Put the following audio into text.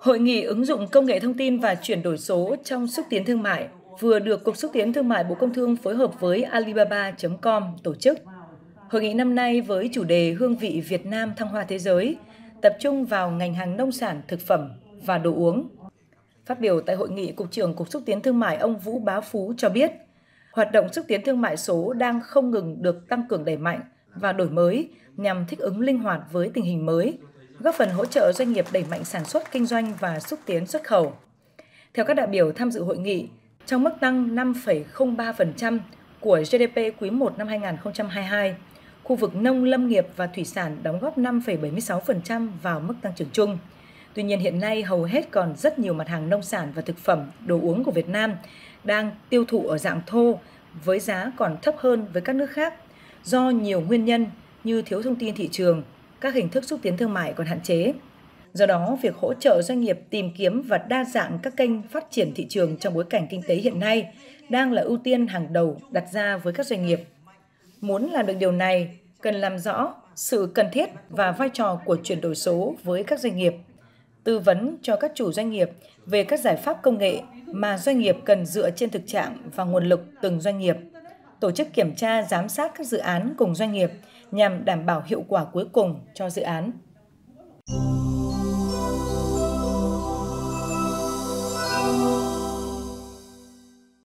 Hội nghị ứng dụng công nghệ thông tin và chuyển đổi số trong xúc tiến thương mại vừa được Cục Xúc tiến Thương mại Bộ Công Thương phối hợp với Alibaba.com tổ chức. Hội nghị năm nay với chủ đề Hương vị Việt Nam thăng hoa thế giới, tập trung vào ngành hàng nông sản, thực phẩm và đồ uống. Phát biểu tại hội nghị, Cục trưởng Cục Xúc tiến Thương mại ông Vũ Bá Phú cho biết, hoạt động xúc tiến thương mại số đang không ngừng được tăng cường đẩy mạnh và đổi mới nhằm thích ứng linh hoạt với tình hình mới, góp phần hỗ trợ doanh nghiệp đẩy mạnh sản xuất kinh doanh và xúc tiến xuất khẩu. Theo các đại biểu tham dự hội nghị, trong mức tăng 5,03% của GDP quý 1 năm 2022, khu vực nông lâm nghiệp và thủy sản đóng góp 5,76% vào mức tăng trưởng chung. Tuy nhiên hiện nay hầu hết còn rất nhiều mặt hàng nông sản và thực phẩm, đồ uống của Việt Nam đang tiêu thụ ở dạng thô với giá còn thấp hơn với các nước khác do nhiều nguyên nhân như thiếu thông tin thị trường, các hình thức xúc tiến thương mại còn hạn chế. Do đó, việc hỗ trợ doanh nghiệp tìm kiếm và đa dạng các kênh phát triển thị trường trong bối cảnh kinh tế hiện nay đang là ưu tiên hàng đầu đặt ra với các doanh nghiệp. Muốn làm được điều này, cần làm rõ sự cần thiết và vai trò của chuyển đổi số với các doanh nghiệp, tư vấn cho các chủ doanh nghiệp về các giải pháp công nghệ mà doanh nghiệp cần dựa trên thực trạng và nguồn lực từng doanh nghiệp, tổ chức kiểm tra giám sát các dự án cùng doanh nghiệp nhằm đảm bảo hiệu quả cuối cùng cho dự án.